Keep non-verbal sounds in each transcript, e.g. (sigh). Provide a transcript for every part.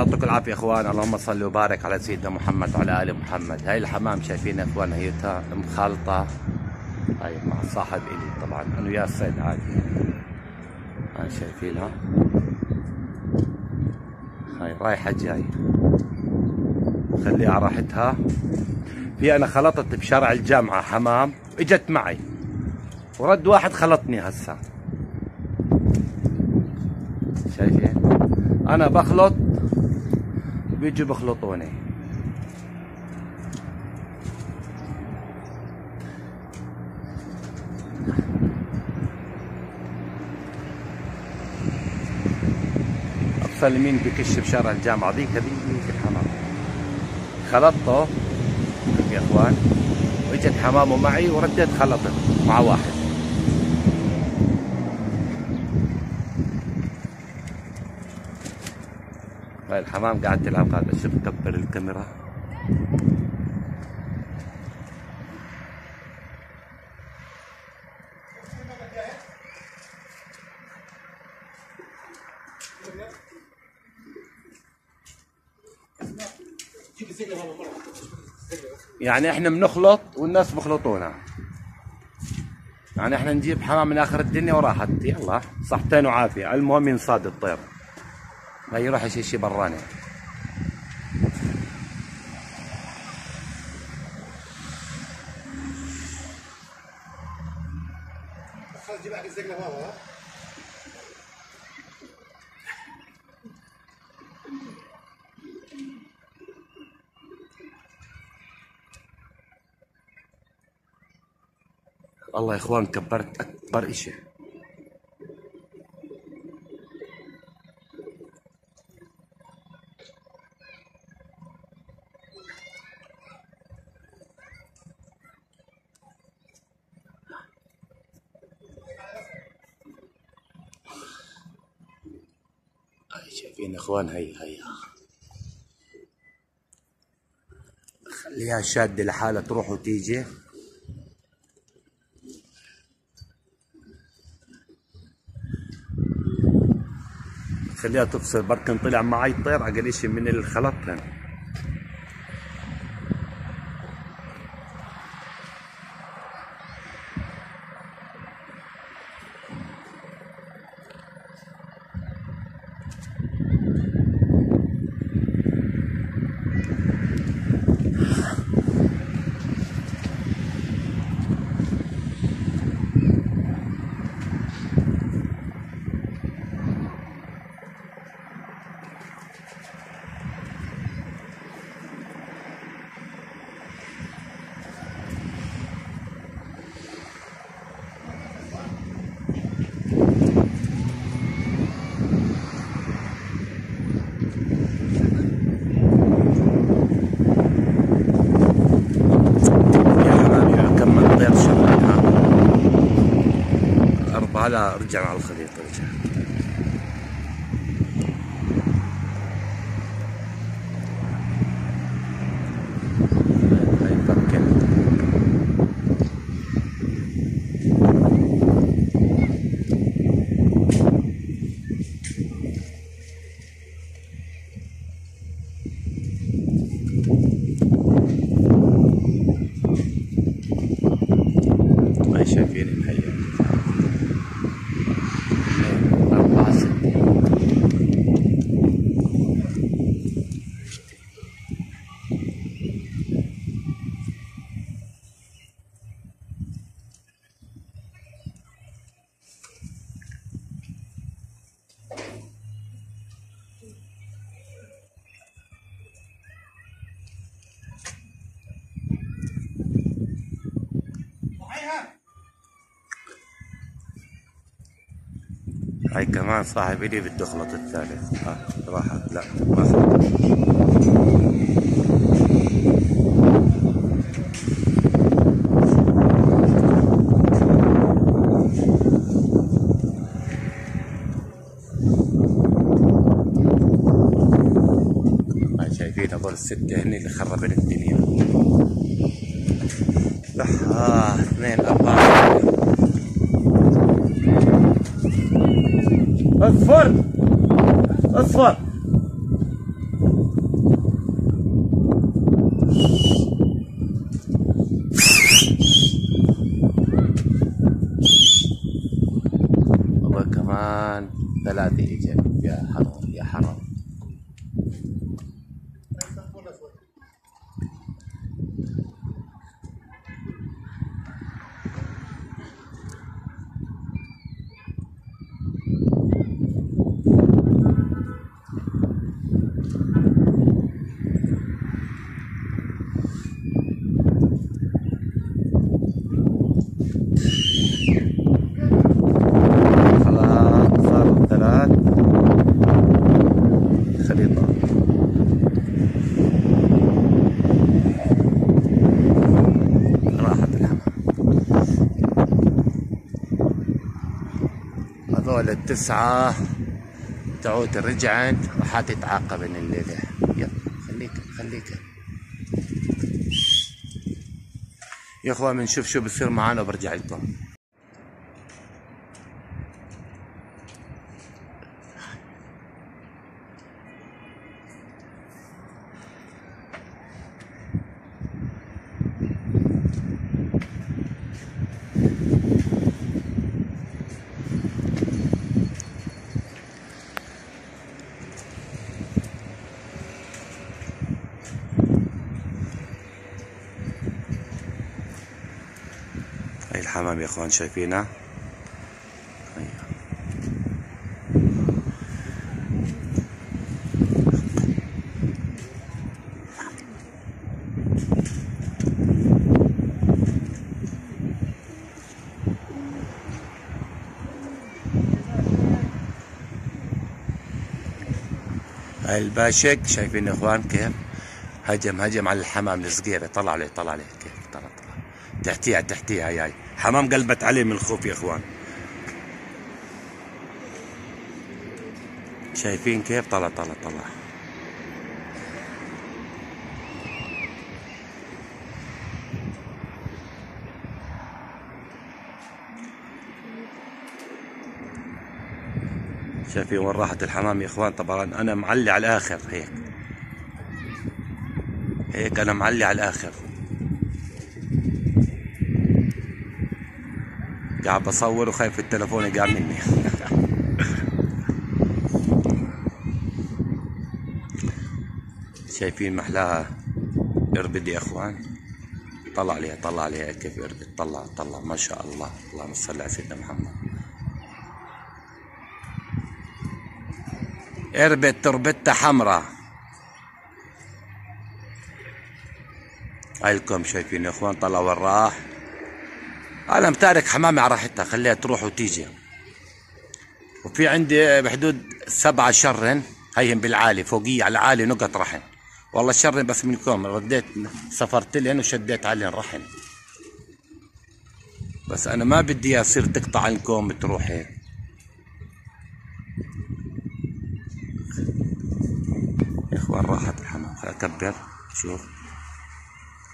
الله يعطيكم العافية إخوان. اللهم صل وبارك على سيدنا محمد وعلى آل محمد. هاي الحمام شايفين يا إخوان هيتها مخالطه هاي مع صاحب إلي طبعا. أنا وياه الصيد عادي. هاي شايفينها هاي رايحة جاي. خليها على راحتها. في أنا خلطت بشارع الجامعة حمام إجت معي. ورد واحد خلطني هسه. شايفين؟ أنا بخلط بيجوا بخلطوني. اقصى اليمين بكش بشارع الجامعة ذيك؟ هذيك الحمام؟ خلطته يا إخوان وإجت حمامه معي ورديت خلطت مع واحد. هاي الحمام قاعد تلعب هذا شوف كبر الكاميرا. يعني إحنا بنخلط والناس بخلطونا. يعني إحنا نجيب حمام من آخر الدنيا وراحت. يلا صحتين وعافية. المهم ينصاد الطير. ما يروح شي شي براني. والله يا إخوان كبرت أكبر إشي هاي شايفين يا إخوان هي هي خليها شادة لحالها تروح وتيجي. خليها تفصل بركن طلع معي طير أقل إشي من الخلطهن يا حمامي كم من طير شغلها أربعة لا رجع على الخليط هاي كمان صاحب إلي بده يخلط الثالث ها راحت لا ما خلط. شايفين هذول الستة هني اللي خربين الدنيا. اصفر اصفر والله كمان ثلاثة اجت التسعة تعود رجعت راح تتعاقبن الليلة. يلا خليك خليك. يا أخوان بنشوف شو بصير معانا وبرجع لكم. الحمام يا اخوان. هاي الباشق شايفين إخوان كيف؟ هجم هجم على الحمام الصغيرة طلع عليه طلع عليه كيف؟ طلع طلع. تحتيها تحتيها هاي. حمام قلبت عليه من الخوف يا إخوان. شايفين كيف؟ طلع طلع طلع. شايفين وين راحت الحمام يا إخوان؟ طبعا أنا معلي على الآخر هيك. هيك أنا معلي على الآخر. قاعد بصور وخايف التلفون يقع مني. (laughs) شايفين محلاها اربد يا إخوان؟ طلع عليها طلع عليها كيف اربد طلع طلع. ما شاء الله. اللهم صل على سيدنا محمد. اربد تربتها حمراء. هايلكم شايفين يا إخوان؟ طلع وين راح؟ أنا متارك حمامي على راحتها خليها تروح وتيجي. وفي عندي بحدود سبعة شرن هيهم بالعالي فوقية على العالي نقط رحم. والله شرن بس منكم رديت سفرت لهن وشديت عليهم رحم. بس أنا ما بدي تصير تقطع عنكم تروح هيك إخوان راحت الحمام خل أكبر شوف.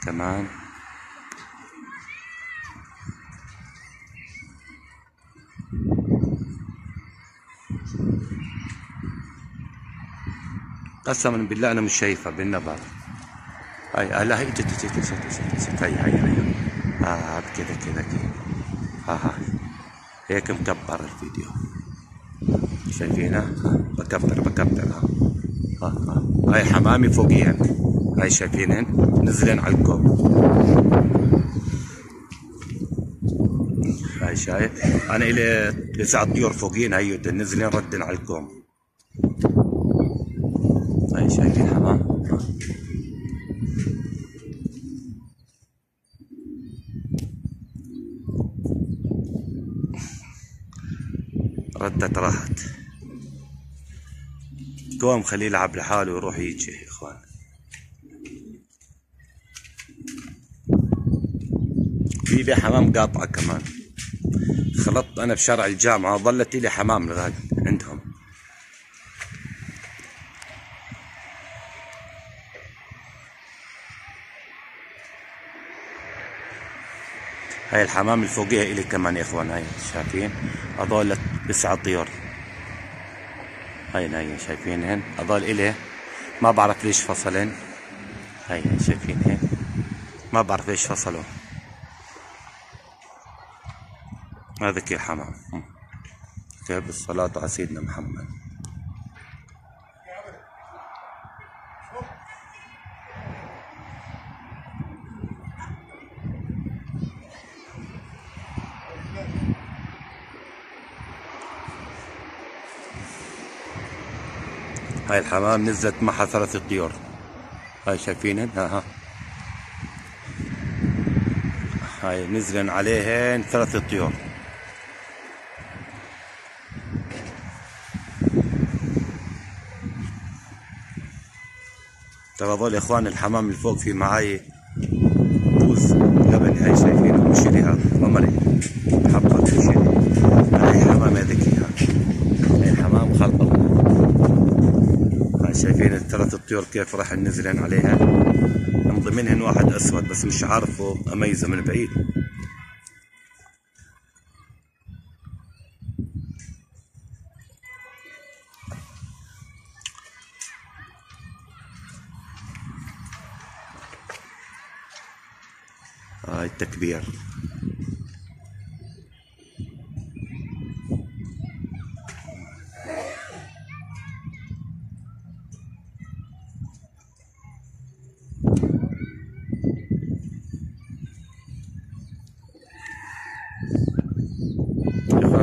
كمان. قسما بالله أنا مش شايفها بالنظر. هاي آه لا هي جت جت جت جت هاي هاي هاي. آه كذا كذا كذا ها ها. هيك مكبر الفيديو. شايفينها؟ ها، بكبر بكبر ها. ها ها هاي حمامي فوقيهن هاي شايفينهن نزلين على الكوب. شايف؟ أنا الي تسع طيور فوقين هي نزلين ردن على الكوم. هاي شايفين حمام ردت راحت. قوم خليه يلعب لحاله ويروح يجي يا إخوان. في حمام قاطعة كمان. خلطت أنا بشارع الجامعة ظلت لي حمام لغاية عندهم. هاي الحمام اللي فوقيها إلي كمان يا إخوان هاي شايفين؟ هذول تسعة طيور. هاي هاي شايفينهن هذول إلي ما بعرف ليش فصلن هاي شايفينهن ما بعرف ليش فصلوا. هذا كي حمام. كيف بالصلاة على سيدنا محمد؟ هاي الحمام نزلت معها ثلاث طيور هاي شايفينهن ها ها. هاي نزلن عليهن ثلاث طيور ترى هذول يا إخوان الحمام اللي فوق في معاي بوز قبل هاي شايفينه مشري هذا قمري حبة مشري هاي حمامة ذكية هاي الحمام خلق الله. هاي شايفين الثلاث الطيور كيف راح نزلن عليها. من ضمنهن واحد أسود بس مش عارفه أميزة من بعيد. هاي التكبير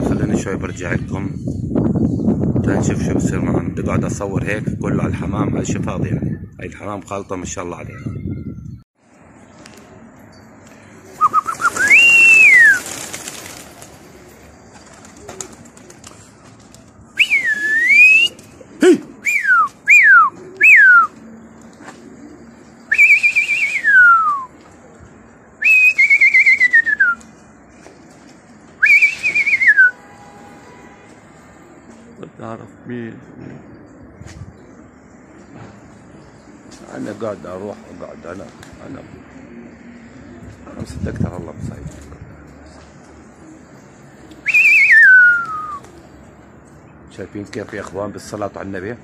خليني شوي برجع لكم. تنشوف شو بصير معنا. بدي أصور هيك كله على الحمام على شي فاضي يعني؟ هاي الحمام خالطة ما شاء الله عليها هي. أعرف مين. أنا قاعد أروح اقعد أنا أنا أنا مصدقت الله مسعيد شايفين كيف يا إخوان بالصلاة على النبي؟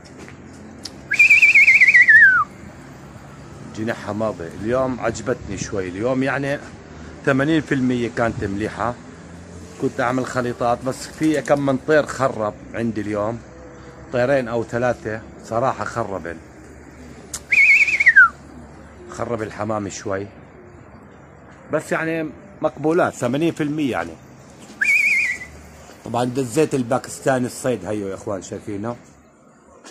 جناحها ماضي. اليوم عجبتني شوي. اليوم يعني 80% كانت مليحة كنت أعمل خليطات بس في كم من طير خرب عندي اليوم. طيرين أو ثلاثة صراحة خربن خرب الحمام شوي. بس يعني مقبولات 80% يعني. طبعا دزيت الباكستاني الصيد هيو يا إخوان شايفينه؟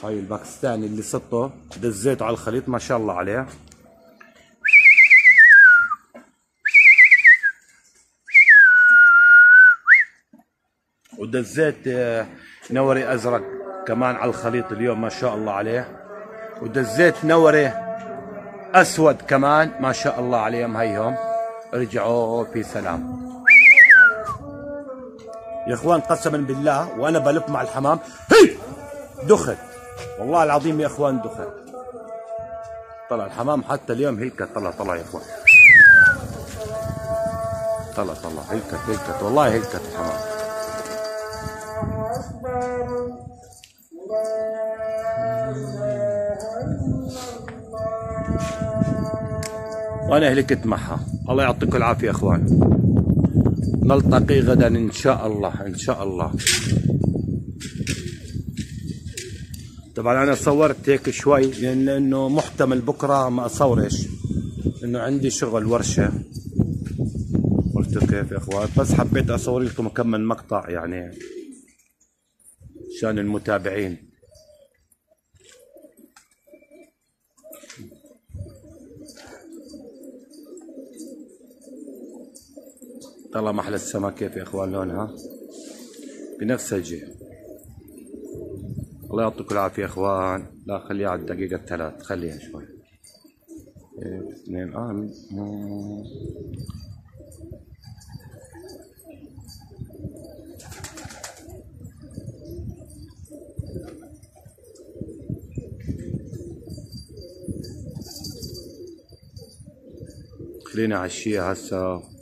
هاي الباكستاني اللي صدته دزيته على الخليط ما شاء الله عليه. ودزيت آه، نوري أزرق كمان على الخليط اليوم ما شاء الله عليه. ودزيت نوري أسود كمان ما شاء الله عليهم. هيهم رجعوا في سلام. يا إخوان قسما بالله وأنا بلف مع الحمام. هي! دخل. والله العظيم يا إخوان دخل. طلع الحمام حتى اليوم هلكت طلع طلع يا إخوان. طلع طلع. هلكت هلكت والله هلكت الحمام. وأنا هلكت معها. الله يعطيكم العافية أخوان. نلتقي غدا إن شاء الله إن شاء الله. طبعا أنا صورت هيك شوي لأن انه محتمل بكرة ما أصورش. انه عندي شغل ورشة. قلت كيف يا أخوان؟ بس حبيت أصور لكم كم من مقطع يعني عشان المتابعين. طلع محل السمك كيف يا أخوان لونها. بنفس الجهة. الله يعطيكم العافية يا أخوان. لا خليها على الدقيقة الثلاث. خليها شوي. اثنين. آه. خلينا عشية هسه.